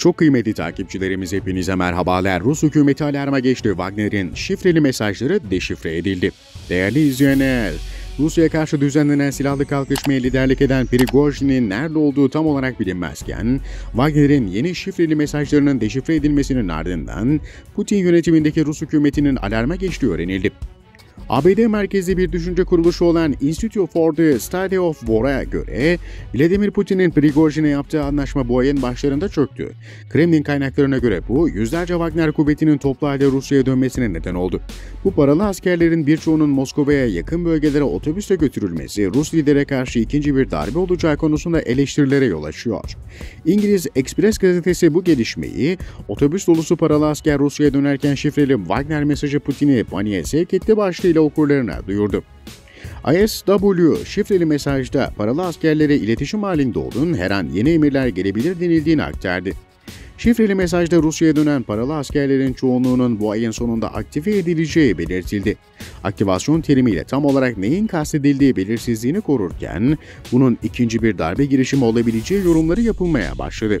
Çok kıymetli takipçilerimiz hepinize merhabalar. Rus hükümeti alarma geçti. Wagner'in şifreli mesajları deşifre edildi. Değerli izleyenler, Rusya'ya karşı düzenlenen silahlı kalkışmaya liderlik eden Prigozhin'in nerede olduğu tam olarak bilinmezken, Wagner'in yeni şifreli mesajlarının deşifre edilmesinin ardından Putin yönetimindeki Rus hükümetinin alarma geçtiği öğrenildi. ABD merkezli bir düşünce kuruluşu olan Institute for the Study of War'a göre Vladimir Putin'in Prigozhin'e yaptığı anlaşma bu ayın başlarında çöktü. Kremlin kaynaklarına göre bu yüzlerce Wagner kuvvetinin toplu halde Rusya'ya dönmesine neden oldu. Bu paralı askerlerin birçoğunun Moskova'ya yakın bölgelere otobüste götürülmesi Rus lidere karşı ikinci bir darbe olacağı konusunda eleştirilere yol açıyor. İngiliz Express gazetesi bu gelişmeyi otobüs dolusu paralı asker Rusya'ya dönerken şifreli Wagner mesajı Putin'i paniğe sevk etti başlığıyla okurlarına duyurdu. ISW şifreli mesajda paralı askerlere iletişim halinde olduğun her an yeni emirler gelebilir denildiğini aktardı. Şifreli mesajda Rusya'ya dönen paralı askerlerin çoğunluğunun bu ayın sonunda aktive edileceği belirtildi. Aktivasyon terimiyle tam olarak neyin kastedildiği belirsizliğini korurken, bunun ikinci bir darbe girişimi olabileceği yorumları yapılmaya başladı.